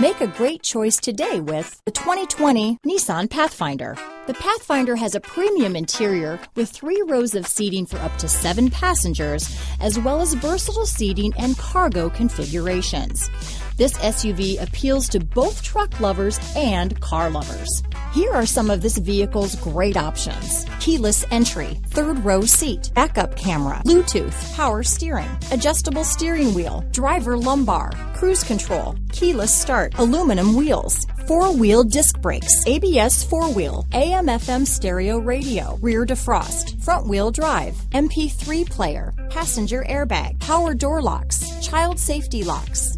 Make a great choice today with the 2020 Nissan Pathfinder. The Pathfinder has a premium interior with three rows of seating for up to seven passengers, as well as versatile seating and cargo configurations. This SUV appeals to both truck lovers and car lovers. Here are some of this vehicle's great options. Keyless entry, third row seat, backup camera, Bluetooth, power steering, adjustable steering wheel, driver lumbar, cruise control, keyless start, aluminum wheels, four-wheel disc brakes, ABS four-wheel, AM FM stereo radio, rear defrost, front wheel drive, MP3 player, passenger airbag, power door locks, child safety locks.